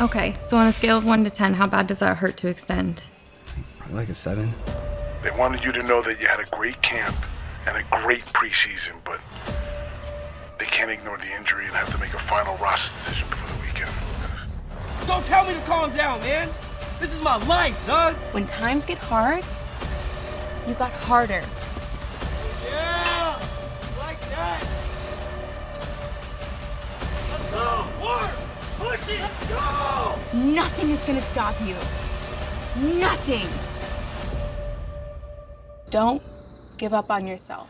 Okay, so on a scale of 1 to 10, how bad does that hurt to extend? Probably like a seven. They wanted you to know that you had a great camp and a great preseason, but they can't ignore the injury and have to make a final roster decision before the weekend. Don't tell me to calm down, man. This is my life, Doug. When times get hard, you got harder. Nothing is gonna stop you. Nothing. Don't give up on yourself.